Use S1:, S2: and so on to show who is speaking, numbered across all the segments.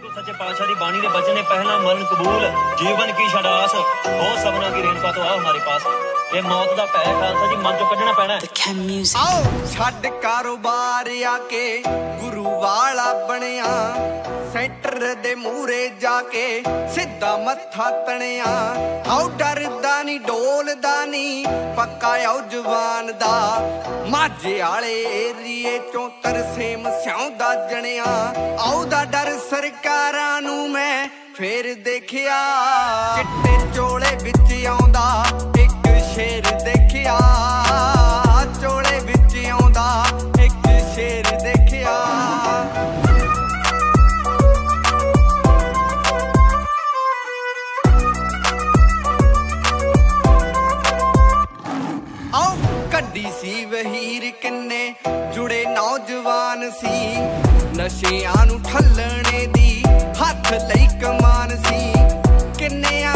S1: ਗੁਰੂ ਸੱਚੇ ਪਾਤਸ਼ਾਹ ਦੀ ਬਾਣੀ ਦੇ ਬਚਨ ਨੇ ਪਹਿਲਾ ਮਰਨ ਕਬੂਲ ਜੀਵਨ ਕੀ ਛਡਾਸ ਹੋ ਸਭਨਾ ਕੀ ਰੇਣ ਪਾਤੋ ਆ ਹਮਾਰੇ ਪਾਸ। ਇਹ ਮੌਤ ਦਾ ਭੈ ਖਾਲਸਾ ਜੀ ਮਨ ਚੋਂ ਕੱਢਣਾ ਪੈਣਾ.
S2: ਆਓ ਛੱਡ ਕਾਰੋਬਾਰ ਆ ਕੇ ਗੁਰੂ ਵਾਲਾ ਬਣਿਆ। ਸੈਂਟਰ ਦੇ ਮੂਰੇ ਜਾ ਕੇ ਸਿੱਧਾ ਮੱਥਾ ਤਣਿਆ। ਆਓ ਡਰਦਾ ਨਹੀਂ ਡੋਲਦਾ ਨਹੀਂ ਪੱਕਾ ਆਓ ਜਵਾਨ ਦਾ। ਮਾਝੇ ਵਾਲੇ ਏਰੀਏ ਚੋਂ ਤਰਸੇਮ ਸਿਆਉਂਦਾ ਜਣਿਆ। ਆਓ ਦਾ ਸਰਕਾਰਾਂ ਨੂੰ ਮੈਂ ਫੇਰ ਦੇਖਿਆ। ਚਿੱਟੇ ਚੋਲੇ ਵਿੱਚ ਆਉਂਦਾ, ਇੱਕ ਸ਼ੇਰ ਦੇਖਿਆ। ਚੋਲੇ ਵਿੱਚ ਆਉਂਦਾ, ਇੱਕ ਸ਼ੇਰ ਦੇਖਿਆ। ਆਓ ਕੱਢੀ ਸੀ ਵਹੀਰ ਕਿੰਨੇ ਜੁੜੇ ਨੌਜਵਾਨ ਸੀ। ਨਸ਼ਿਆਂ ਨੂੰ ਠੱਲਣੇ ਦੀ ਹੱਥ ਲਈ ਕਮਾਨ ਸੀ। ਕਿੰਨੇ ਘਰਾਂ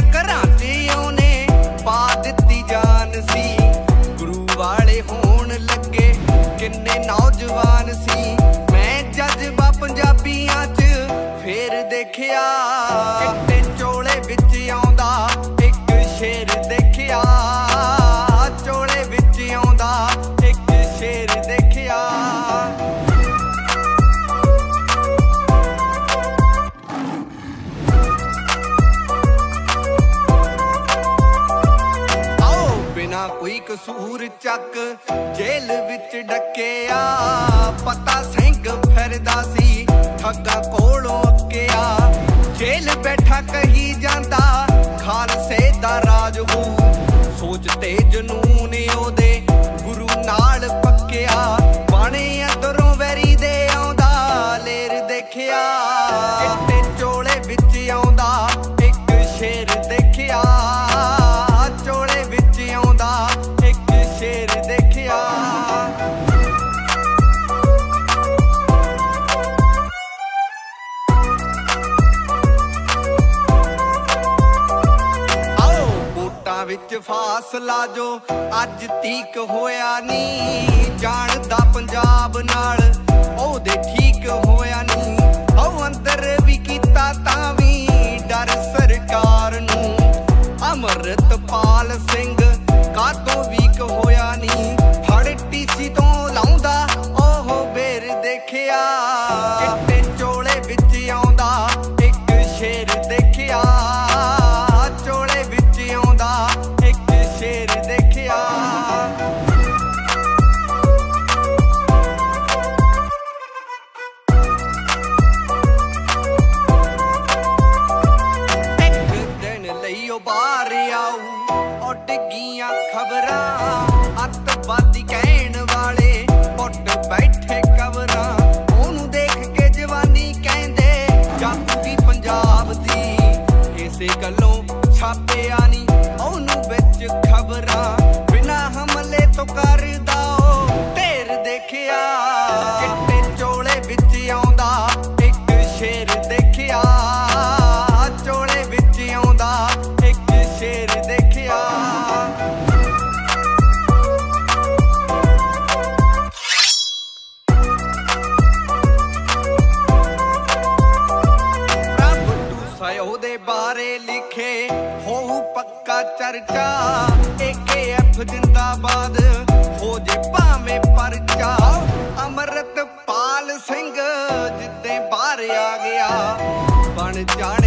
S2: ਕਸੂਰ ਚੱਕ, ਜੇਲ੍ਹ ਵਿੱਚ ਡੱਕਿਆ। ਪਤਾ ਸਿੰਘ ਫਿਰਦਾ ਸੀ, ਠੱਗਾ ਕੋਲੋਂ ਅੱਕਿਆ। ਜੇਲ੍ਹ ਬੈਠਾ ਕਹੀ ਜਾਂਦਾ ਵਿੱਚ ਫਾਸਲਾ ਜੋ ਅੱਜ ਤੀਕ ਹੋਇਆ ਨਹੀਂ। ਜਾਣਦਾ ਪੰਜਾਬ ਨਾਲ ਉਹਦੇ ਠੀਕ ਹੋਇਆ ਨਹੀਂ। ਉਹ ਅੰਦਰ ਵੀ ਕੀਤਾ ਤਾਂ ਵੀ ਡਰ ਸਰਕਾਰ ਨੂੰ। ਅਮਰਤਪਾਲ ਸਿੰਘ ਕਾਤੋਂ ਉੱਡ ਗਈਆਂ ਖਬਰਾਂ ਲਿਖੇ ਹੋਊ ਪੱਕਾ ਚਰਚਾ। ਏਕੇਐਫ ਜਿੰਦਾਬਾਦ, ਹੋ ਜੇ ਭਾਵੇਂ ਪਰਚਾ। ਅਮਰਤਪਾਲ ਸਿੰਘ ਜਿੱਦੇ ਬਾਹਰ ਆ ਗਿਆ, ਬਣ ਜਾਣ